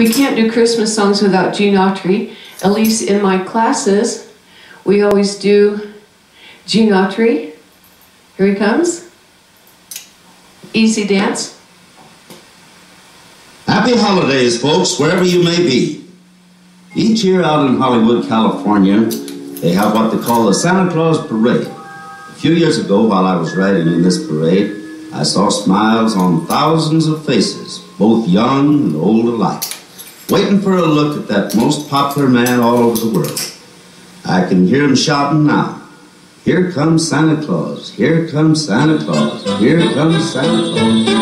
We can't do Christmas songs without Gene Autry. At least in my classes, we always do Gene Autry. Here he comes. Easy dance. Happy holidays, folks, wherever you may be. Each year out in Hollywood, California, they have what they call the Santa Claus Parade. A few years ago, while I was riding in this parade, I saw smiles on thousands of faces, both young and old alike, waiting for a look at that most popular man all over the world. I can hear him shouting now. Here comes Santa Claus. Here comes Santa Claus. Here comes Santa Claus.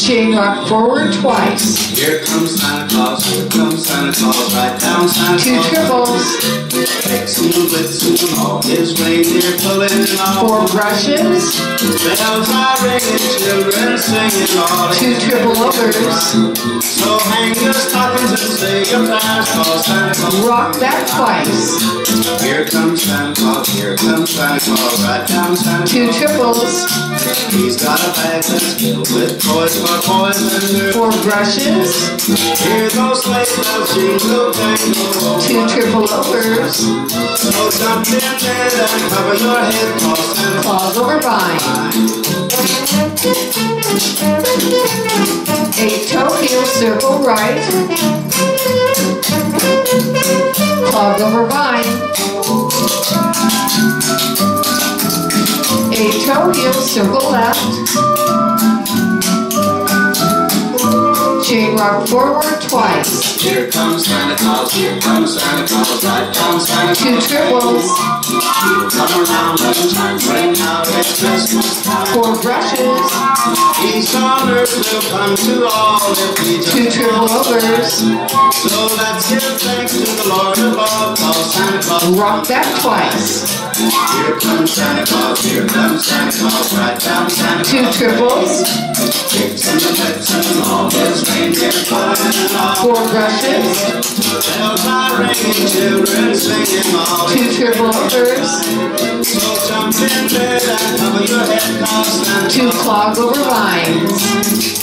Chain rock forward twice. Here comes Santa Claus, here comes Santa Claus, right down Santa Two Claus. triples. Vixen, Blitzen, all his reindeer pulling along. Four brushes. Bells are ringing, children singing all Two triple overs. So hang your stockings and say your prayers Santa Claus. Rock that twice. Here comes Santa Claus, here comes Santa Claus, right down Santa Two Claus. triples. He's got a bag that's filled with toys for boys and girls. Four brushes. Hear those sleigh bells jingle jangle. Two triple overs. So jump in bed and cover your head, cause Santa Claus Clog over vine. Eight heel circle right. Clog over vine. Eight toe heel circle left. Chain rock forward twice. Here comes Santa Claus, here comes Santa Claus, right down Santa Claus. Two triples. Come around lunchtime, bring out his Christmas time. Four brushes. On will all we just Two triple overs. So let's give thanks to the Lord above, cause Santa Claus. Rock that twice. Here comes Santa Claus, here comes Santa Claus, right down Santa Two triples. Vixen and Blitzen, all his reindeer flying. Four brushes. Two cause Santa Two clog over vines.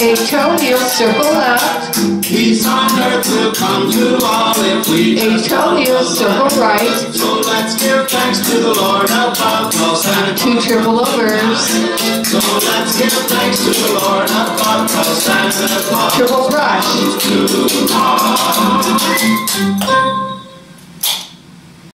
A toe heel circle left. Peace on earth will come to all if we A toe heel circle right. So let's give thanks to the Lord above, Two triple overs. So